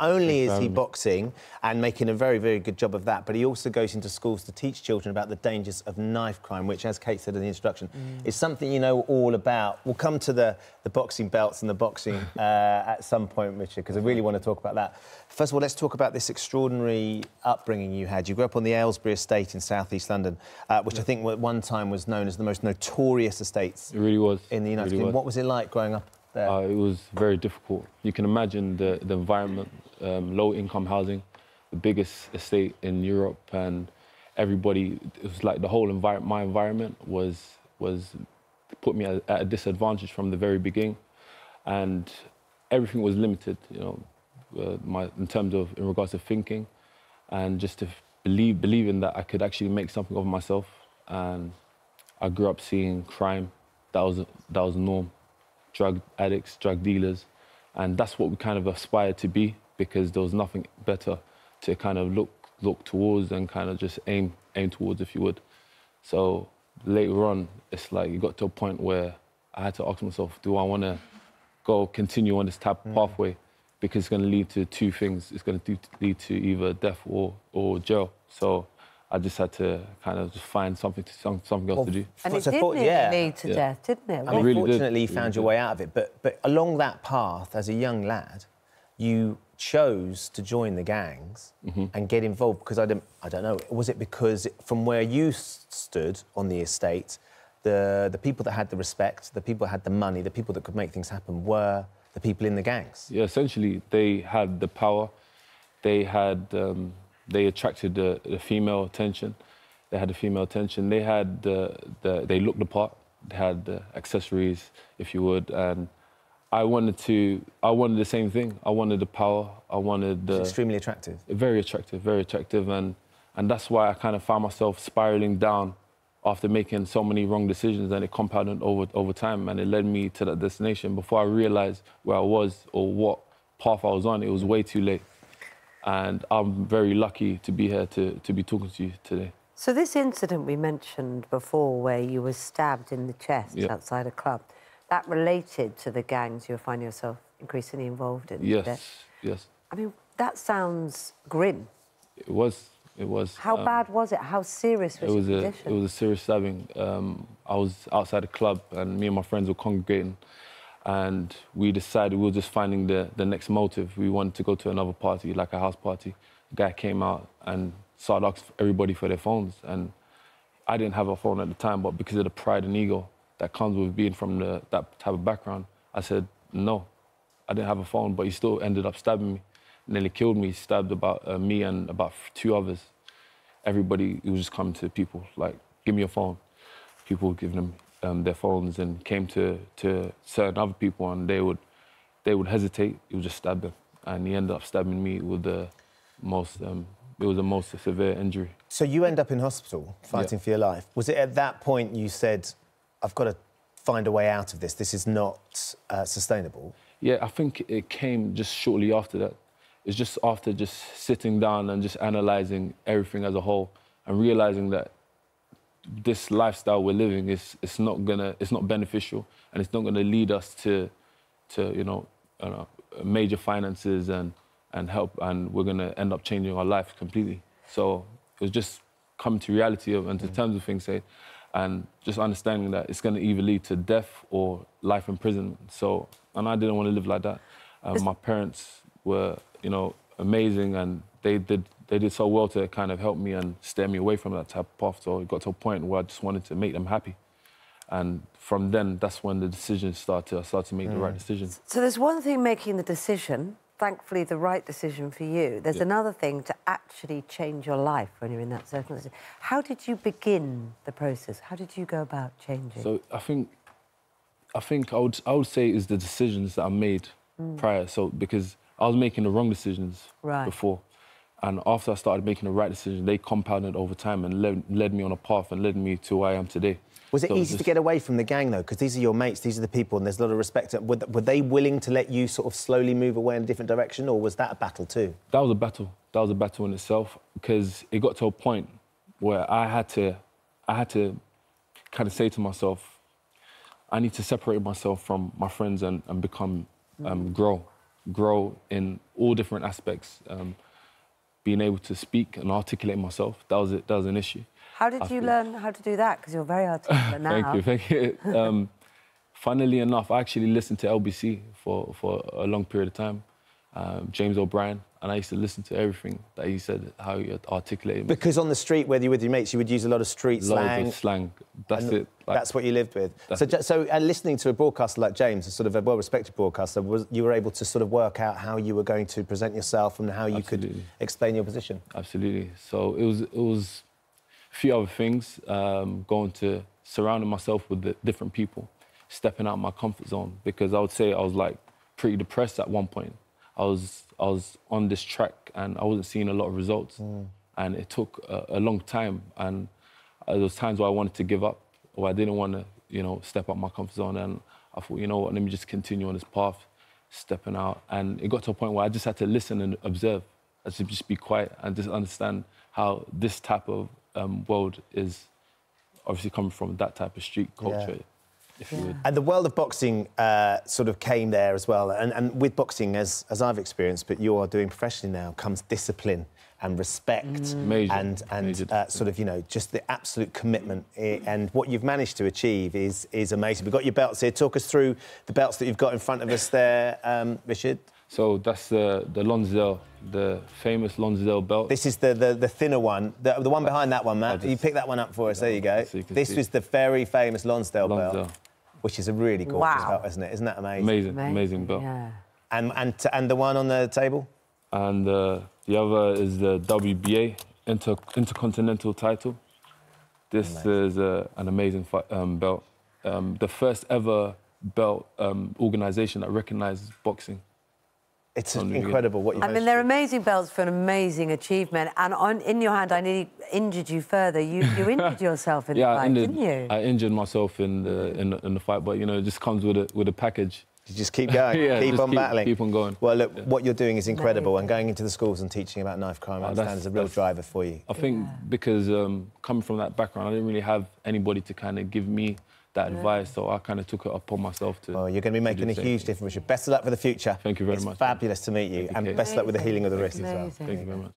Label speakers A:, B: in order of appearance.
A: only is he boxing and making a very, very good job of that, but he also goes into schools to teach children about the dangers of knife crime, which, as Kate said in the introduction, is something you know all about. We'll come to the, the boxing belts and the boxing uh, at some point, Richard, because I really want to talk about that. First of all, let's talk about this extraordinary upbringing you had. You grew up on the Aylesbury estate in southeast London, uh, which I think at one time was known as the most notorious estates
B: It really was.
A: in the United
B: Really
A: Kingdom.
B: was.
A: What was it like growing up there?
B: Uh, it was very difficult. You can imagine the, the environment, um, low income housing, the biggest estate in Europe, and everybody. It was like the whole environment. My environment was was put me at, a disadvantage from the very beginning, and everything was limited. You know, uh, my in terms of in regards to thinking, and just to believe believing that I could actually make something of myself. And I grew up seeing crime. That was that was norm drug addicts, drug dealers, and that's what we kind of aspired to be because there was nothing better to kind of look look towards and kind of just aim aim towards, if you would. So later on, it's like you got to a point where I had to ask myself, do I want to go continue on this type of hmm. pathway? Because it's going to lead to two things. It's going to lead to either death or or jail. So I just had to kind of just find something to something else to do.
C: And it
A: So
C: did
A: for-
C: nearly
A: yeah.
C: lead to
B: Yeah.
C: death, didn't it?
A: I mean,
B: really did.
A: fortunately, you
B: Really
A: found your
B: did.
A: way out of it. But but along that path, as a young lad, you chose to join the gangs
B: Mm-hmm.
A: and get involved because I don't I don't know. Was it because from where you stood on the estate, the the people that had the respect, the people that had the money, the people that could make things happen were the people in the gangs.
B: Yeah, essentially, they had the power. They had, um, they attracted the, the female attention. They had the female attention. They had the, the, they looked the part. They had the accessories, if you would. And I wanted to, I wanted the same thing. I wanted the power. I wanted the
A: Extremely attractive.
B: very attractive, very attractive, and and that's why I kind of found myself spiraling down after making so many wrong decisions, and it compounded over over time, and it led me to that destination. Before I realized where I was or what path I was on, it was way too late, and I'm very lucky to be here to to be talking to you today.
C: So this incident we mentioned before, where you were stabbed in the chest
B: Yeah.
C: outside a club, that related to the gangs you find yourself increasingly involved in. did it?
B: Yes, yes,
C: I mean, that sounds grim.
B: it was. It was.
C: How
B: um,
C: bad was it? How serious was
B: it was
C: your
B: a
C: condition?
B: it was a serious stabbing. Um, I was outside a club and me and my friends were congregating, and we decided we were just finding the the next motive. We wanted to go to another party, like a house party. The guy came out and started asking everybody for their phones, and I didn't have a phone at the time, but because of the pride and ego that comes with being from the, that type of background, I said no. I didn't have a phone, but he still ended up stabbing me. Nearly killed me. He stabbed about uh, me and about two others everybody he was just coming to people like, give me your phone. People would give them um, their phones and came to, to certain other people and they would they would hesitate. He would just stab them, and he ended up stabbing me with the most. Um, it was the most severe injury.
A: So you end up in hospital fighting for your life. Was it at that point you said, I've got to find a way out of this? This is not uh, sustainable?
B: Yeah, I think it came just shortly after that. It's just after just sitting down and just analyzing everything as a whole and realizing that this lifestyle we're living is it's not gonna it's not beneficial and it's not gonna lead us to to you know, know major finances and and help and we're gonna end up changing our life completely. So it was just coming to reality of, and to terms of things say and just understanding that it's going to either lead to death or life imprisonment. So, and I didn't want to live like that. Um, my parents were, you know, amazing, and they did they did so well to kind of help me and steer me away from that type of path. So it got to a point where I just wanted to make them happy, and from then, that's when the decisions started. I started to make the right mm. decisions.
C: So there's one thing making the decision, thankfully the right decision for you. There's another thing to actually change your life when you're in that circumstance. How did you begin the process? How did you go about changing?
B: So I think, I think I would I would say is the decisions that I made mm. prior. So because I was making the wrong decisions
C: Right.
B: before, and after I started making the right decision, they compounded over time and led, led me on a path and led me to where I am today.
A: Was it
B: So
A: easy to
B: just-
A: get away from the gang, though? Because these are your mates, these are the people, and there's a lot of respect. Were, were they willing to let you sort of slowly move away in a different direction, or was that a battle too?
B: that was a battle. That was a battle in itself because it got to a point where I had to, I had to, kind of say to myself, I need to separate myself from my friends and, and become, um, grow, grow in all different aspects. Um, being able to speak and articulate myself, that was, it, that was an issue.
C: How did
B: I
C: you learn how to do that? Because you're very articulate now.
B: Thank you, thank you. Um, funnily enough, I actually listened to LBC for, for a long period of time. Um, James O'Brien, and I used to listen to everything that he said, how he articulated.
A: Because on the street, whether you're with your mates, you would use a lot of street
B: Loads
A: slang.
B: of slang. That's it. Like,
A: that's what you lived with. So, ju- so, and listening to a broadcaster like James, a sort of a well-respected broadcaster, was you were able to sort of work out how you were going to present yourself and how you could explain your position.
B: Absolutely. So it was it was a few other things. Um, going to surrounding myself with the different people, stepping out my comfort zone because I would say I was like pretty depressed at one point. I was I was on this track and I wasn't seeing a lot of results, and it took a, a long time. And uh, there was times where I wanted to give up or I didn't want to you know step out my comfort zone. And I thought you know what, let me just continue on this path, stepping out. And it got to a point where I just had to listen and observe. I should just be quiet and just understand how this type of um, world is obviously coming from that type of street culture, if would.
A: And the world of boxing uh, sort of came there as well. And, and with boxing, as, as I've experienced, but you are doing professionally now, comes discipline and respect
B: Major,
A: and, and uh, sort of, you know, just the absolute commitment. And what you've managed to achieve is, is amazing. We've got your belts here. Talk us through the belts that you've got in front of us there, um, Richard.
B: So that's the, the Lonsdale, the famous Lonsdale belt.
A: This is the, the, the thinner one, the, the one behind that one, Matt.
B: Just-
A: You pick that one up for us. There you go.
B: So you
A: this
B: see.
A: was the very famous Lonsdale, belt,
B: Lonsdale.
A: Which is a really gorgeous
C: Wow.
A: belt, isn't it? Isn't that amazing?
B: amazing, amazing, belt.
C: Yeah.
A: And, and, t- and the one on the table?
B: And uh, the other is the WBA Inter- Intercontinental title. This is uh, an amazing fi- um, belt. Um, the first ever belt um, organization that recognizes boxing.
A: It's
B: On
A: incredible what you've
C: I mean, they're amazing belts for an amazing achievement. And on, in your hand, I nearly injured you further. You, you injured yourself in
B: yeah,
C: the fight,
B: injured,
C: didn't you?
B: I injured myself in the, in the in the fight, but you know, it just comes with a with a package.
A: You just keep going,
B: Yeah,
A: keep on
B: keep-
A: battling.
B: keep on going.
A: Well, look, what you're doing is incredible, and going into the schools and teaching about knife crime, I
B: Oh,
A: understand, is a real driver for you.
B: I think because um, coming from that background, I didn't really have anybody to kind of give me that advice, so I kind of took it upon myself to.
A: Well, you're going to be making
B: do
A: a huge
B: same.
A: difference. Richard. Best of luck for the future.
B: Thank you very much.
A: it's
B: much.
A: fabulous to meet you,
B: Thank you,
A: and
B: Kate.
A: best of luck with the healing of the wrist as well.
B: Thank you very much.